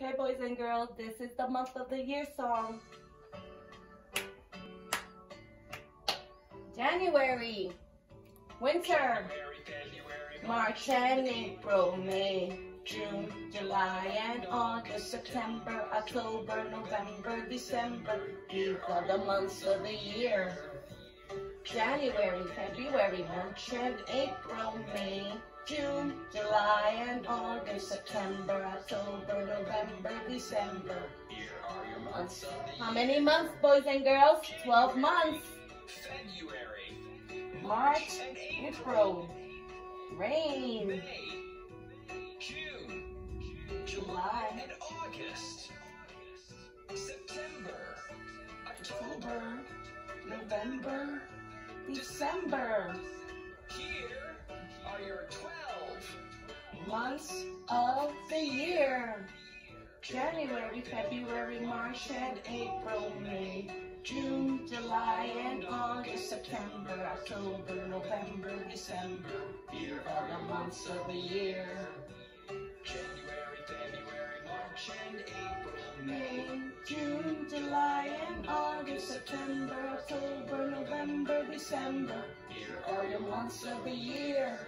Okay, boys and girls, this is the month of the year song. January, winter, March and April, May, June, July and August, September, October, November, December. These are the months of the year. January, February, March and April, May, June, July and August, September, October, November, December. Here are your months How many months, boys and girls? 12 months. February, March, April, rain, May, June, July, and August, September, October, November, December. Here are your 12 Months of the year. January, February, March and April, May, June, July and August, September, October, November, December. Here are the months of the year. January, February, March, and April, May, June, July and August, September, October, November, December. Here are your months of the year.